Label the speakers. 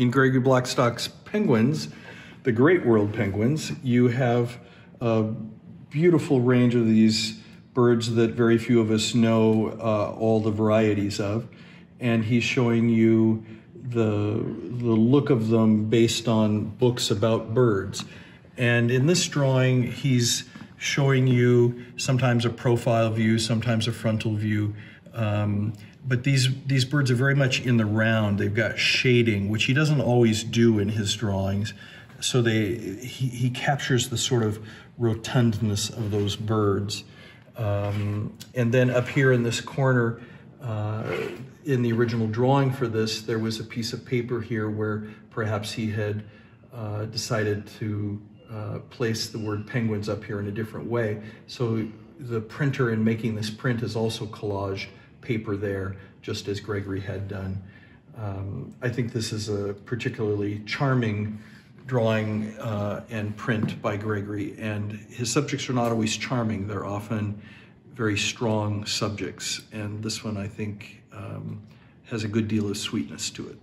Speaker 1: in Gregory Blackstock's penguins, the great world penguins, you have a beautiful range of these birds that very few of us know uh, all the varieties of. And he's showing you the, the look of them based on books about birds. And in this drawing, he's showing you sometimes a profile view, sometimes a frontal view. Um, but these these birds are very much in the round. They've got shading, which he doesn't always do in his drawings. So they he, he captures the sort of rotundness of those birds. Um, and then up here in this corner, uh, in the original drawing for this, there was a piece of paper here where perhaps he had uh, decided to uh, place the word penguins up here in a different way. So the printer in making this print is also collage paper there, just as Gregory had done. Um, I think this is a particularly charming drawing uh, and print by Gregory, and his subjects are not always charming. They're often very strong subjects, and this one I think um, has a good deal of sweetness to it.